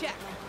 Check.